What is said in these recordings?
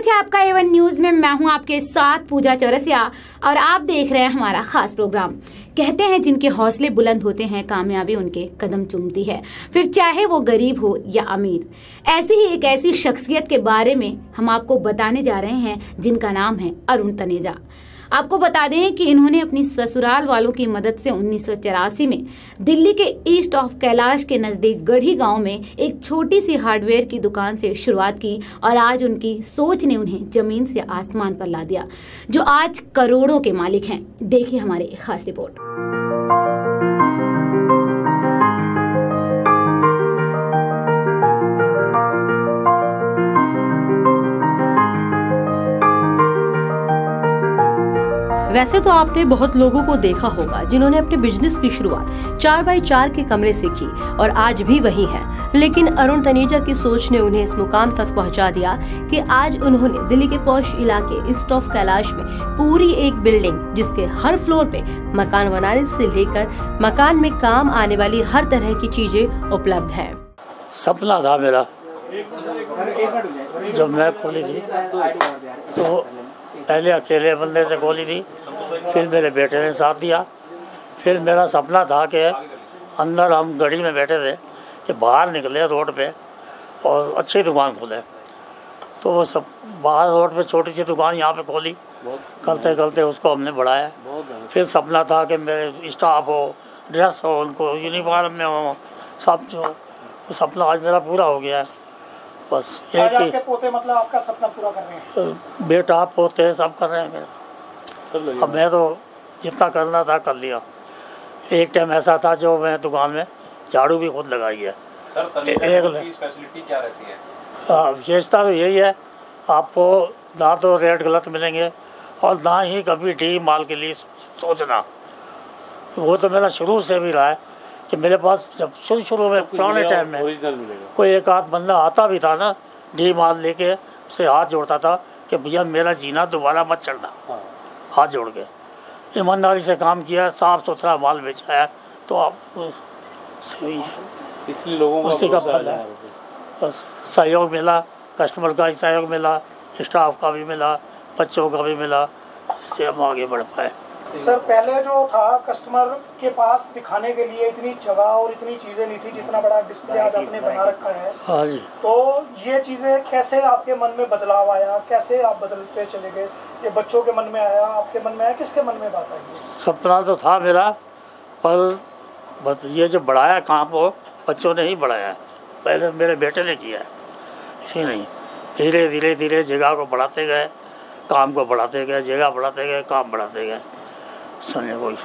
स्वागत है आपका एवन न्यूज़ में। मैं हूँ आपके साथ पूजा चौरसिया और आप देख रहे हैं हमारा खास प्रोग्राम। कहते हैं जिनके हौसले बुलंद होते हैं, कामयाबी उनके कदम चूमती है। फिर चाहे वो गरीब हो या अमीर, ऐसी ही एक ऐसी शख्सियत के बारे में हम आपको बताने जा रहे हैं जिनका नाम है अरुण तनेजा। आपको बता दें कि इन्होंने अपनी ससुराल वालों की मदद से उन्नीस सौ चौरासी में दिल्ली के ईस्ट ऑफ़ कैलाश के नज़दीक गढ़ी गाँव में एक छोटी सी हार्डवेयर की दुकान से शुरुआत की और आज उनकी सोच ने उन्हें ज़मीन से आसमान पर ला दिया, जो आज करोड़ों के मालिक हैं। देखिए हमारी खास रिपोर्ट। वैसे तो आपने बहुत लोगों को देखा होगा जिन्होंने अपने बिज़नेस की शुरुआत चार बाई चार के कमरे से की और आज भी वही है। लेकिन अरुण तनेजा की सोच ने उन्हें इस मुकाम तक पहुँचा दिया कि आज उन्होंने दिल्ली के पौष इलाके ईस्ट ऑफ़ कैलाश में पूरी एक बिल्डिंग जिसके हर फ्लोर पे मकान बनाने से लेकर मकान में काम आने वाली हर तरह की चीज़ें उपलब्ध है। सपना था मेरा। जब मैं थी तो पहले अकेले बंदे से खोली थी। फिर मेरे बेटे ने साथ दिया। फिर मेरा सपना था कि अंदर हम गड़ी में बैठे थे कि बाहर निकले रोड पे और अच्छी दुकान खोले। तो वो सब बाहर रोड पे छोटी सी दुकान यहाँ पे खोली। करते करते उसको हमने बढ़ाया। फिर सपना था कि मेरे स्टाफ हो, ड्रेस हो, उनको यूनिफॉर्म में हो, सब जो सपना आज मेरा पूरा हो गया है। बस एक ही। आपके पोते मतलब आपका सपना पूरा कर रहे हैं? बेटा पोते सब कर रहे हैं मेरा। अब मैं तो जितना करना था कर लिया। एक टाइम ऐसा था जो मैं दुकान में झाड़ू भी खुद लगाई है। सर एक की स्पेशलिटी क्या रहती है? हाँ, विशेषता तो यही है आपको ना तो रेट गलत मिलेंगे और ना ही कभी ठीक माल के लिए सोचना। वो तो मेरा शुरू से भी रहा है। कि मेरे पास जब शुरू शुरू में पुराने टाइम में कोई एक आध बंदा आता भी था ना डी माल लेके उससे हाथ जोड़ता था कि भैया मेरा जीना दोबारा मत चढ़ना हाँ। हाथ जोड़ के। ईमानदारी से काम किया साफ़ सुथरा माल बेचा है तो आप इसलिए लोगों का उसी का फल है। बस सहयोग मिला कस्टमर का ही सहयोग मिला स्टाफ का भी मिला बच्चों का भी मिला इससे हम आगे बढ़ पाए। सर पहले जो था कस्टमर के पास दिखाने के लिए इतनी जगह और इतनी चीज़ें नहीं थी जितना बड़ा डिस्प्ले आज आपने बना रखा है। हाँ जी। तो ये चीज़ें कैसे आपके मन में बदलाव आया? कैसे आप बदलते चले गए? ये बच्चों के मन में आया आपके मन में आया? किसके मन में बात आई? सपना तो था मेरा पर बस ये जो बढ़ाया काम वो बच्चों ने ही बढ़ाया। पहले मेरे बेटे ने किया इसी नहीं। धीरे धीरे धीरे जगह को बढ़ाते गए काम को बढ़ाते गए जगह बढ़ाते गए काम बढ़ाते गए। समझे कोई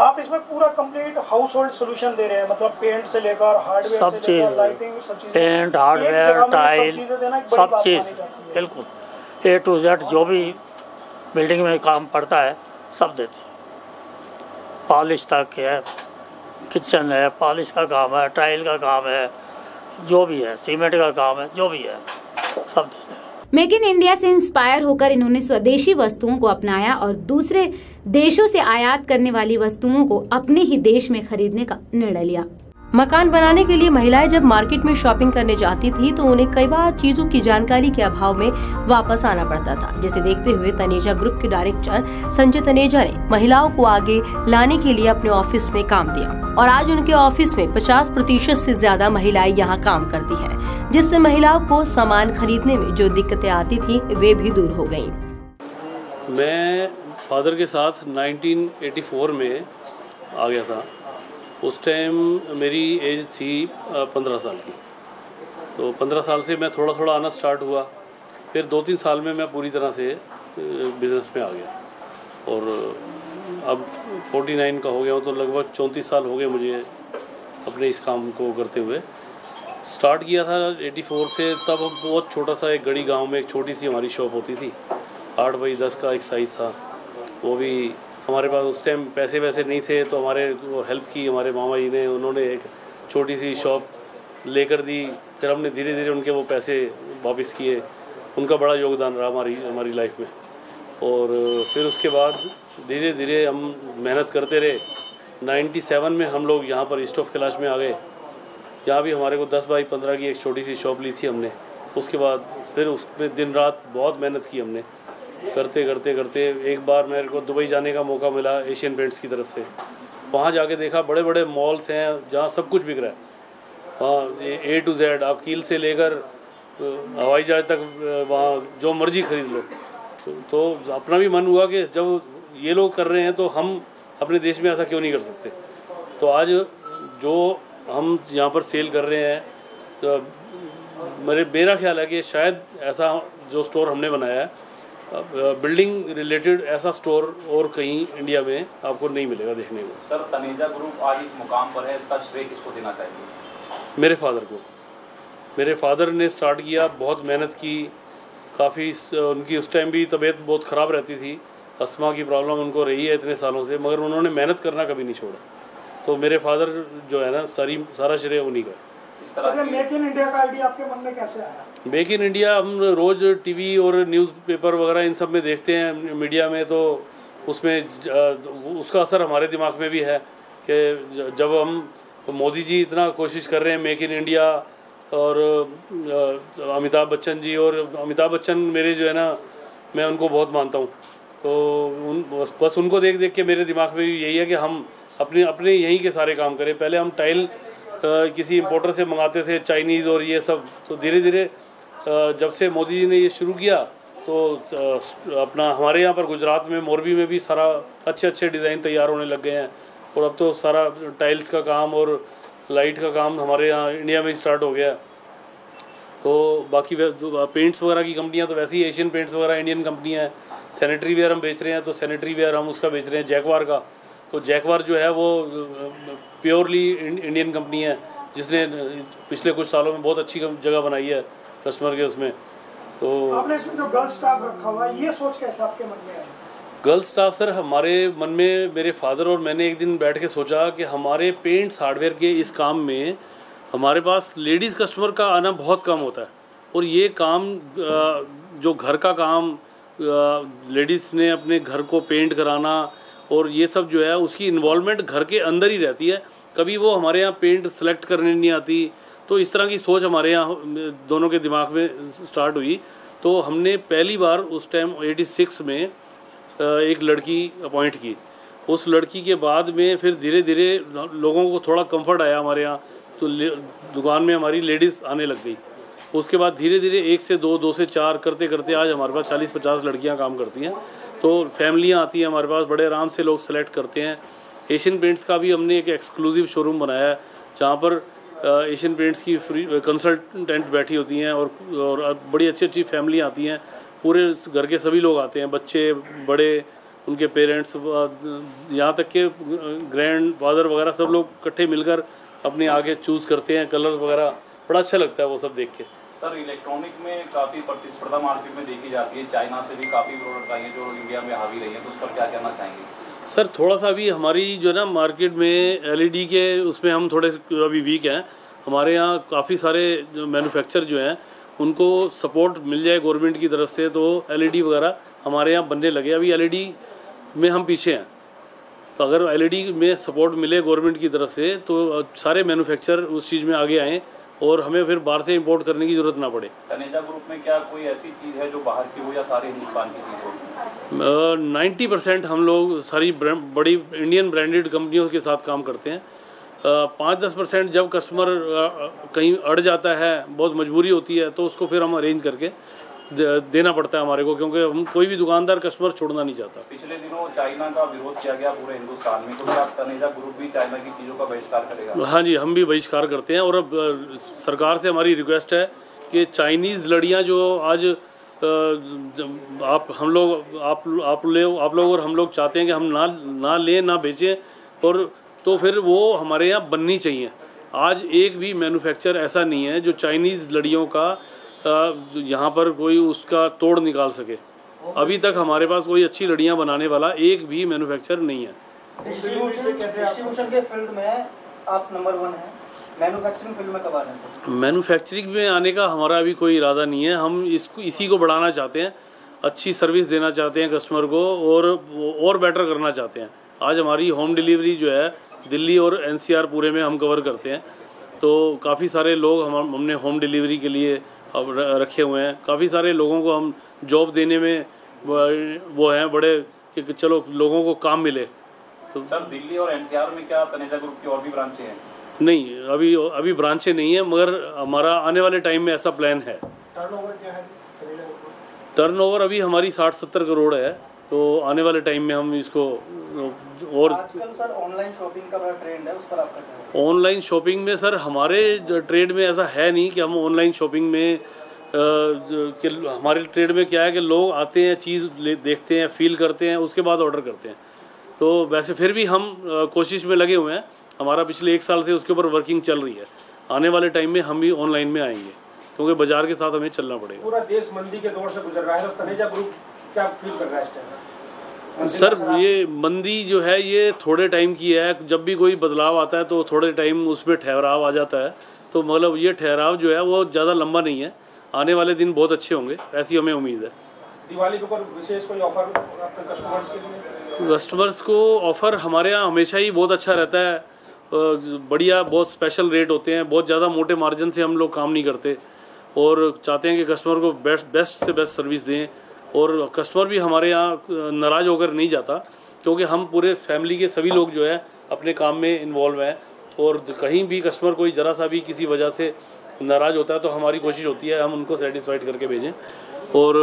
आप इसमें पूरा कंप्लीट हाउस होल्ड सोल्यूशन दे रहे हैं मतलब पेंट से लेकर हार्डवेयर सब चीज़ लाइटिंग सब चीज़ें पेंट हार्डवेयर टाइल सब चीज़। बिल्कुल। ए टू जेड जो भी बिल्डिंग में काम पड़ता है सब देते हैं। पॉलिश तक है किचन है पॉलिश का काम है टाइल का काम है जो भी है सीमेंट का काम है जो भी है सब देते हैं। मेक इन इंडिया से इंस्पायर होकर इन्होंने स्वदेशी वस्तुओं को अपनाया और दूसरे देशों से आयात करने वाली वस्तुओं को अपने ही देश में खरीदने का निर्णय लिया। मकान बनाने के लिए महिलाएँ जब मार्केट में शॉपिंग करने जाती थी तो उन्हें कई बार चीज़ों की जानकारी के अभाव में वापस आना पड़ता था। जिसे देखते हुए तनेजा ग्रुप के डायरेक्टर संजय तनेजा ने महिलाओं को आगे लाने के लिए अपने ऑफ़िस में काम दिया। और आज उनके ऑफ़िस में 50 प्रतिशत ऐसी ज़्यादा महिलाएँ यहाँ काम करती है, जिससे महिलाओं को सामान खरीदने में जो दिक्कतें आती थी, वे भी दूर हो गई मैं फादर के साथ 1984 में आ गया था। उस टाइम मेरी एज थी पंद्रह साल की। तो पंद्रह साल से मैं थोड़ा थोड़ा आना स्टार्ट हुआ। फिर दो तीन साल में मैं पूरी तरह से बिज़नेस में आ गया। और अब 49 का हो गया हूँ तो लगभग चौंतीस साल हो गए मुझे अपने इस काम को करते हुए। स्टार्ट किया था 84 से, तब बहुत छोटा सा एक गड़ी गाँव में एक छोटी सी हमारी शॉप होती थी। आठ बाई दस का एक साइज़ था। वो भी हमारे पास उस टाइम पैसे वैसे नहीं थे तो हमारे वो हेल्प की हमारे मामा जी ने, उन्होंने एक छोटी सी शॉप लेकर दी। फिर हमने धीरे धीरे उनके वो पैसे वापस किए। उनका बड़ा योगदान रहा हमारी हमारी लाइफ में। और फिर उसके बाद धीरे धीरे हम मेहनत करते रहे। 97 में हम लोग यहाँ पर ईस्ट ऑफ़ कैलाश में आ गए। यहाँ भी हमारे को 10 बाई 15 की एक छोटी सी शॉप ली थी हमने। उसके बाद फिर उसमें दिन रात बहुत मेहनत की हमने। करते करते करते एक बार मेरे को दुबई जाने का मौका मिला एशियन पेंट्स की तरफ़ से। वहाँ जाके देखा बड़े बड़े मॉल्स हैं जहाँ सब कुछ बिक रहा है। हाँ ये ए टू जेड आप कील से लेकर हवाई जहाज़ तक वहाँ जो मर्ज़ी खरीद लो। तो, तो अपना भी मन हुआ कि जब ये लोग कर रहे हैं तो हम अपने देश में ऐसा क्यों नहीं कर सकते? तो आज जो हम यहाँ पर सेल कर रहे हैं तो मेरे मेरा ख्याल है कि शायद ऐसा जो स्टोर हमने बनाया है बिल्डिंग रिलेटेड ऐसा स्टोर और कहीं इंडिया में आपको नहीं मिलेगा देखने को सर तनेजा ग्रुप आज इस मुकाम पर है इसका श्रेय किसको देना चाहिए? मेरे फादर को। मेरे फादर ने स्टार्ट किया बहुत मेहनत की काफ़ी उनकी उस टाइम भी तबीयत बहुत ख़राब रहती थी। अस्थमा की प्रॉब्लम उनको रही है इतने सालों से मगर उन्होंने मेहनत करना कभी नहीं छोड़ा। तो मेरे फादर जो है ना सारी सारा श्रेय उन्हीं का तरह मेक इन इंडिया का आइडिया आपके मन में कैसे आया? मेक इन इंडिया हम रोज़ टीवी और न्यूज़पेपर वगैरह इन सब में देखते हैं मीडिया में तो उसमें उसका असर हमारे दिमाग में भी है कि जब हम मोदी जी इतना कोशिश कर रहे हैं मेक इन इंडिया और अमिताभ बच्चन जी और अमिताभ बच्चन मेरे जो है ना मैं उनको बहुत मानता हूँ। तो उन बस, बस उनको देख देख के मेरे दिमाग में भी यही है कि हम अपने अपने यहीं के सारे काम करें। पहले हम टाइल किसी इम्पोर्टर से मंगाते थे चाइनीज़ और ये सब। तो धीरे धीरे जब से मोदी जी ने ये शुरू किया तो अपना हमारे यहाँ पर गुजरात में, मोरबी में भी सारा अच्छे अच्छे डिज़ाइन तैयार होने लग गए हैं। और अब तो सारा टाइल्स का काम और लाइट का काम हमारे यहाँ इंडिया में स्टार्ट हो गया है। तो बाकी पेंट्स वगैरह की कंपनियाँ तो वैसे ही एशियन पेंट्स वगैरह इंडियन कंपनियाँ हैं। सैनिटरी वेयर हम बेच रहे हैं तो सैनिटरी वेयर हम उसका बेच रहे हैं जैकवार का। तो जैकवार जो है वो प्योरली इंडियन कंपनी है जिसने पिछले कुछ सालों में बहुत अच्छी जगह बनाई है कस्टमर के उसमें। तो आपने इसमें जो गर्ल स्टाफ रखा हुआ है ये सोच कैसे आपके मन में आई गर्ल स्टाफ सर हमारे मन में मेरे फादर और मैंने एक दिन बैठ के सोचा कि हमारे पेंट्स हार्डवेयर के इस काम में हमारे पास लेडीज़ कस्टमर का आना बहुत कम होता है। और ये काम जो घर का काम लेडीज़ ने अपने घर को पेंट कराना और ये सब जो है, उसकी इन्वॉल्वमेंट घर के अंदर ही रहती है। कभी वो हमारे यहाँ पेंट सेलेक्ट करने नहीं आती तो इस तरह की सोच हमारे यहाँ, दोनों के दिमाग में स्टार्ट हुई। तो हमने पहली बार उस टाइम 86 में एक लड़की अपॉइंट की। उस लड़की के बाद में फिर धीरे धीरे लोगों को थोड़ा कंफर्ट आया हमारे यहाँ तो दुकान में हमारी लेडीज़ आने लग गई। उसके बाद धीरे धीरे एक से दो दो से चार करते करते आज हमारे पास चालीस पचास लड़कियाँ काम करती हैं। तो फैमिलियाँ आती हैं हमारे पास, बड़े आराम से लोग सेलेक्ट करते हैं। एशियन पेंट्स का भी हमने एक एक्सक्लूसिव शोरूम बनाया है, जहाँ पर एशियन पेंट्स की फ्री कंसल्टेंट बैठी होती हैं और और बड़ी अच्छी अच्छी फैमिली आती हैं। पूरे घर के सभी लोग आते हैं, बच्चे, बड़े, उनके पेरेंट्स यहाँ तक के ग्रैंड फादर वगैरह सब लोग इकट्ठे मिलकर अपने आगे चूज़ करते हैं कलर्स वगैरह। बड़ा अच्छा लगता है वो सब देख के। सर इलेक्ट्रॉनिक में काफ़ी प्रतिस्पर्धा मार्केट में देखी जाती है। चाइना से भी काफ़ी प्रोडक्ट आई हैं जो इंडिया में हावी रही हैं तो उस पर क्या कहना चाहेंगे? सर, थोड़ा सा अभी हमारी जो है ना मार्केट में एलईडी के उसमें हम थोड़े अभी वीक हैं। हमारे यहाँ काफ़ी सारे जो मैन्युफैक्चर जो हैं, उनको सपोर्ट मिल जाए गवर्नमेंट की तरफ़ से तो एलईडी वगैरह हमारे यहाँ बनने लगे। अभी एलईडी में हम पीछे हैं। तो अगर एलईडी में सपोर्ट मिले गवर्नमेंट की तरफ़ से तो सारे मैन्युफैक्चर उस चीज़ में आगे आएँ। और हमें फिर बाहर से इम्पोर्ट करने की ज़रूरत ना पड़े। तनेजा ग्रुप में क्या कोई ऐसी चीज़ है जो बाहर की हो या सारे हिंदुस्तान की चीज़ हो? नाइन्टी परसेंट हम लोग सारी बड़ी इंडियन ब्रांडेड कंपनियों के साथ काम करते हैं। पाँच दस परसेंट जब कस्टमर कहीं अड़ जाता है बहुत मजबूरी होती है तो उसको फिर हम अरेंज करके देना पड़ता है हमारे को क्योंकि हम कोई भी दुकानदार कस्टमर छोड़ना नहीं चाहता। पिछले दिनों चाइना का विरोध किया गया पूरे हिंदुस्तान में तो क्या तनेजा ग्रुप भी चाइना की चीज़ों का बहिष्कार करेगा। हाँ जी हम भी बहिष्कार करते हैं और अब सरकार से हमारी रिक्वेस्ट है कि चाइनीज़ लड़ियाँ जो आज आप हम लोग आप आप ले आप लोग और हम लोग चाहते हैं कि हम ना ना लें ना बेचें और तो फिर वो हमारे यहाँ बननी चाहिए। आज एक भी मैन्युफैक्चर ऐसा नहीं है जो चाइनीज़ लड़ियों का यहाँ पर कोई उसका तोड़ निकाल सके। अभी तक हमारे पास कोई अच्छी लड़ियाँ बनाने वाला एक भी मैन्युफैक्चर नहीं है। डिस्ट्रीब्यूशन डिस्ट्रीब्यूशन के फ़ील्ड में आप नंबर वन हैं। मैन्युफैक्चरिंग फ़ील्ड में कब आ रहे हैं? मैन्युफैक्चरिंग में आने का हमारा अभी कोई इरादा नहीं है। हम इसको इसी को बढ़ाना चाहते हैं। अच्छी सर्विस देना चाहते हैं कस्टमर को और और बेटर करना चाहते हैं। आज हमारी होम डिलीवरी जो है दिल्ली और एनसीआर पूरे में हम कवर करते हैं। तो काफ़ी सारे लोग हम हमने होम डिलीवरी के लिए अब रखे हुए हैं। काफ़ी सारे लोगों को हम जॉब देने में वो हैं बड़े कि चलो लोगों को काम मिले। तो सर दिल्ली और एनसीआर में क्या तनेजा ग्रुप की और भी ब्रांचें हैं? नहीं अभी अभी ब्रांचें नहीं है मगर हमारा आने वाले टाइम में ऐसा प्लान है। टर्नओवर क्या है टर्नओवर अभी हमारी साठ सत्तर करोड़ है तो आने वाले टाइम में हम इसको और आजकल सर ऑनलाइन शॉपिंग का बड़ा ट्रेंड है उस पर आपका क्या ऑनलाइन शॉपिंग में सर हमारे ट्रेड में ऐसा है नहीं कि हम ऑनलाइन शॉपिंग में कि हमारे ट्रेड में क्या है कि लोग आते हैं चीज़ देखते हैं फील करते हैं उसके बाद ऑर्डर करते हैं। तो वैसे फिर भी हम कोशिश में लगे हुए हैं। हमारा पिछले एक साल से उसके ऊपर वर्किंग चल रही है। आने वाले टाइम में हम भी ऑनलाइन में आएँगे क्योंकि बाज़ार के साथ हमें चलना पड़ेगा। पूरा देश मंदी के दौर से गुजर रहा है तो तनेजा ग्रुप क्या फील कर रहा है इस टाइम सर ये मंदी जो है ये थोड़े टाइम की है। जब भी कोई बदलाव आता है तो थोड़े टाइम उसमें ठहराव आ जाता है। तो मतलब ये ठहराव जो है वो ज़्यादा लंबा नहीं है। आने वाले दिन बहुत अच्छे होंगे ऐसी हमें उम्मीद है। दिवाली के विशेष कोई ऑफ़र कस्टमर्स के लिए? कस्टमर्स को ऑफ़र हमारे यहाँ हमेशा ही बहुत अच्छा रहता है। बढ़िया बहुत स्पेशल रेट होते हैं। बहुत ज़्यादा मोटे मार्जिन से हम लोग काम नहीं करते। और चाहते हैं कि कस्टमर को बेस्ट बेस्ट से बेस्ट सर्विस दें। और कस्टमर भी हमारे यहाँ नाराज़ होकर नहीं जाता, क्योंकि हम पूरे फैमिली के सभी लोग जो है, अपने काम में इन्वॉल्व हैं और कहीं भी कस्टमर कोई ज़रा सा भी किसी वजह से नाराज़ होता है तो हमारी कोशिश होती है, हम उनको सेटिस्फाइड करके भेजें। और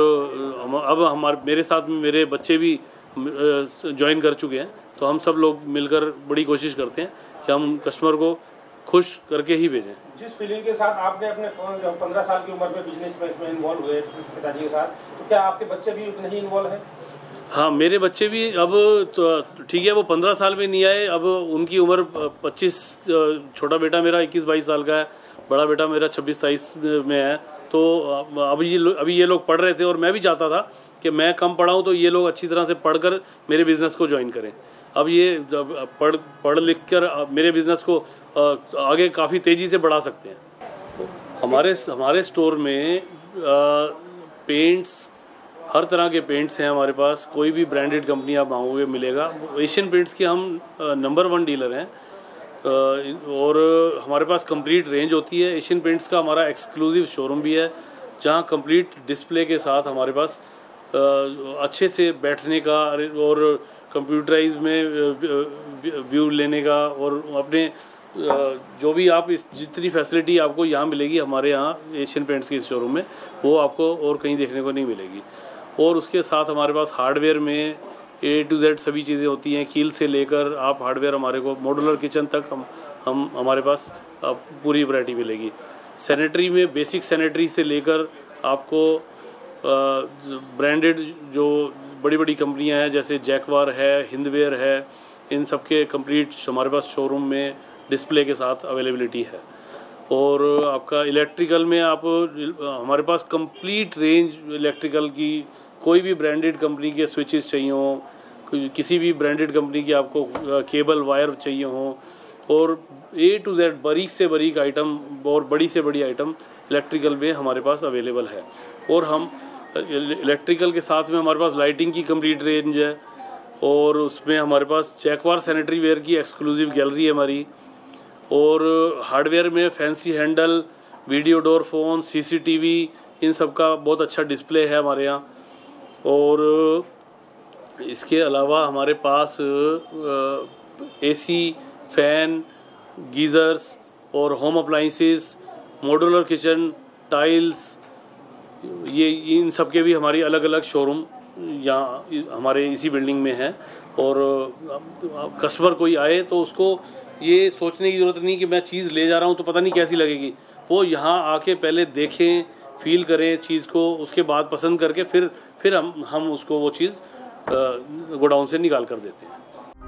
अब हमारे, मेरे साथ में मेरे बच्चे भी ज्वाइन कर चुके हैं तो हम सब लोग मिलकर बड़ी कोशिश करते हैं कि हम कस्टमर को खुश करके ही भेजें। जिस फीलिंग के साथ आपने अपने पंद्रह साल की उम्र में बिज़नेस में इसमें इन्वॉल्व हुए पिताजी के साथ तो क्या आपके बच्चे भी उतने ही इन्वॉल्व हैं? हाँ मेरे बच्चे भी अब तो ठीक है वो पंद्रह साल में नहीं आए अब उनकी उम्र पच्चीस छोटा बेटा मेरा इक्कीस बाईस साल का है बड़ा बेटा मेरा छब्बीस तेईस में है तो अभी ये अभी ये लोग पढ़ रहे थे और मैं भी चाहता था कि मैं कम पढ़ाऊँ तो ये लोग अच्छी तरह से पढ़कर मेरे बिज़नेस को ज्वाइन करें। अब ये पढ़ पढ़ लिख कर मेरे बिज़नेस को आगे काफ़ी तेज़ी से बढ़ा सकते हैं। हमारे हमारे स्टोर में पेंट्स हर तरह के पेंट्स हैं हमारे पास। कोई भी ब्रांडेड कंपनी आप मांगोगे, मिलेगा। एशियन पेंट्स के हम नंबर वन डीलर हैं। और हमारे पास कंप्लीट रेंज होती है। एशियन पेंट्स का हमारा एक्सक्लूसिव शोरूम भी है, जहाँ कंप्लीट डिस्प्ले के साथ हमारे पास अच्छे से बैठने का, और कंप्यूटराइज में व्यू लेने का और अपने जो भी आप इस, जितनी फैसिलिटी आपको यहाँ मिलेगी हमारे यहाँ एशियन पेंट्स के शोरूम में, वो आपको और कहीं देखने को नहीं मिलेगी। और उसके साथ हमारे पास हार्डवेयर में ए टू जेड सभी चीज़ें होती हैं कील से लेकर आप हार्डवेयर हमारे को मॉडुलर किचन तक हम हम, हमारे पास पूरी वैरायटी मिलेगी। सैनिटरी में बेसिक सैनिटरी से लेकर आपको ब्रांडेड जो बड़ी बड़ी कंपनियाँ हैं, जैसे जैकवार है हिंदवेयर है, इन सब के कंप्लीट हमारे पास शोरूम में डिस्प्ले के साथ अवेलेबिलिटी है। और आपका इलेक्ट्रिकल में आप, हमारे पास कंप्लीट रेंज इलेक्ट्रिकल की कोई भी ब्रांडेड कंपनी के स्विचेस चाहिए हों किसी भी ब्रांडेड कंपनी की आपको केबल वायर चाहिए हों, और ए टू जेड बारीक से बारीक आइटम और बड़ी से बड़ी आइटम इलेक्ट्रिकल में हमारे पास अवेलेबल है। और हम इलेक्ट्रिकल के साथ में हमारे पास लाइटिंग की कंप्लीट रेंज है और उसमें हमारे पास चेकवार सैनिटरी वेयर की एक्सक्लूसिव गैलरी है हमारी और हार्डवेयर में fancy handle video door phone CCTV इन सब का बहुत अच्छा डिस्प्ले है हमारे यहाँ और इसके अलावा हमारे पास एसी फ़ैन गीज़र्स और home appliances modular kitchen tiles ये इन सब के भी हमारी अलग अलग शोरूम यहाँ हमारे इसी बिल्डिंग में है। और कस्टमर कोई आए तो उसको ये सोचने की ज़रूरत नहीं कि मैं चीज़ ले जा रहा हूँ तो पता नहीं कैसी लगेगी। वो यहाँ आके पहले देखें फील करें चीज़ को, उसके बाद पसंद करके फिर फिर हम हम उसको वो चीज़ गोडाउन से निकाल कर देते हैं।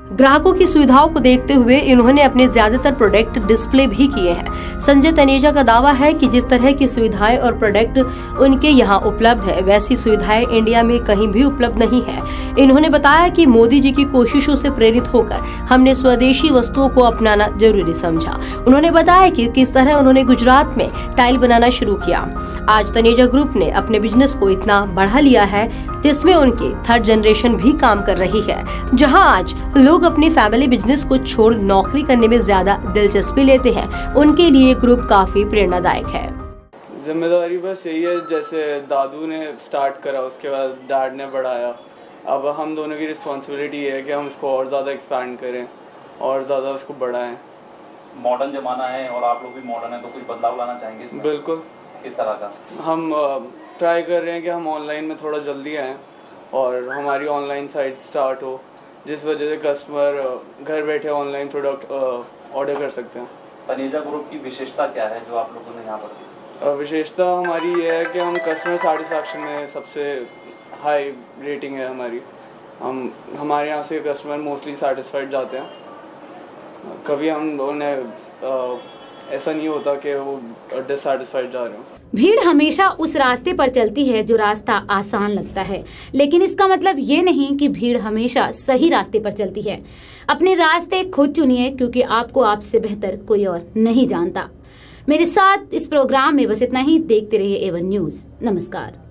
ग्राहकों की सुविधाओं को देखते हुए इन्होंने अपने ज़्यादातर प्रोडक्ट डिस्प्ले भी किए हैं। संजय तनेजा का दावा है कि जिस तरह की सुविधाएँ और प्रोडक्ट उनके यहाँ उपलब्ध है, वैसी सुविधाएँ इंडिया में कहीं भी उपलब्ध नहीं है। इन्होंने बताया कि मोदी जी की कोशिशों से प्रेरित होकर हमने स्वदेशी वस्तुओं को अपनाना ज़रूरी समझा। उन्होंने बताया कि किस तरह उन्होंने गुजरात में टाइल बनाना शुरू किया। आज तनेजा ग्रुप ने अपने बिज़नेस को इतना बढ़ा लिया है जिसमें उनकी थर्ड जनरेशन भी काम कर रही है जहाँ आज लोग अपनी फैमिली बिज़नेस को छोड़ नौकरी करने में ज़्यादा दिलचस्पी लेते हैं। उनके लिए ग्रुप काफ़ी प्रेरणादायक है। ज़िम्मेदारी बस यही है जैसे दादू ने स्टार्ट करा उसके बाद डैड ने बढ़ाया। अब हम दोनों की रिस्पॉन्सिबिलिटी है कि हम इसको और ज़्यादा एक्सपैंड करें और ज़्यादा उसको बढ़ाएँ। मॉडर्न जमाना है और आप लोग भी मॉडर्न है तो कोई बदलाव लाना चाहेंगे इसमें? बिल्कुल। किस तरह का? हम ट्राई कर रहे हैं कि हम ऑनलाइन में थोड़ा जल्दी आएँ और हमारी ऑनलाइन साइट स्टार्ट हो जिस वजह से कस्टमर घर बैठे ऑनलाइन प्रोडक्ट ऑर्डर कर सकते हैं। तनेजा ग्रुप की विशेषता क्या है जो आप लोगों ने यहाँ पर विशेषता हमारी ये है कि हम कस्टमर सेटिस्फैक्शन में सबसे हाई रेटिंग है हमारी। हम हमारे यहाँ से कस्टमर मोस्टली सेटिस्फाइड जाते हैं। कभी हम उन्हें ऐसा नहीं होता कि वो डिससेटिस्फाइड जा रहे हो। भीड़ हमेशा उस रास्ते पर चलती है जो रास्ता आसान लगता है। लेकिन इसका मतलब ये नहीं कि भीड़ हमेशा सही रास्ते पर चलती है। अपने रास्ते खुद चुनिए, क्योंकि आपको आपसे बेहतर कोई और नहीं जानता। मेरे साथ इस प्रोग्राम में बस इतना ही। देखते रहिए एवन न्यूज़ नमस्कार।